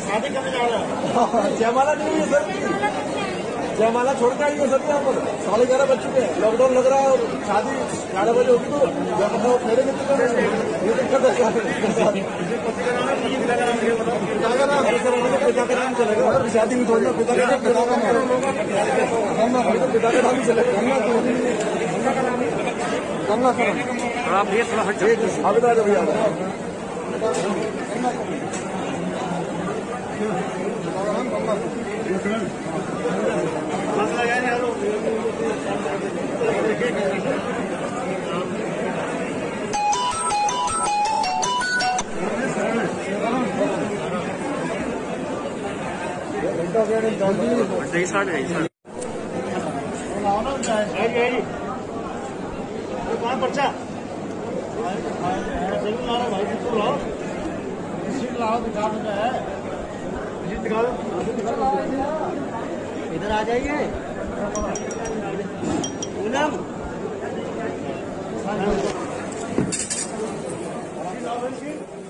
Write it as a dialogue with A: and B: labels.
A: शादी करने जा रहे हैं।
B: जयमाला नहीं है सर। जयमाला छोड़ के आई है सर यहाँ पर साढ़े ग्यारह बज चुके हैं। लॉकडाउन लग रहा है और शादी ग्यारह बजे होगी तो जयमाला फेरे में ये दिक्कत है पिता का नाम चलेगा। शादी में थोड़ी पिता का नाम पिता का नाम तो पिता का नाम चलेगा। गंगा सर
A: थोड़ा भैया थोड़ा हट
B: अभी भैया।
A: मसला क्या है सही साढ़ है सर आइए आइए कौन पर्चा जरूर ला रहा भाई बिल्कुल लाओ सीट लाओ दिखा दो है सीट दिखा दो इधर आ जाइए पूनम Thank you.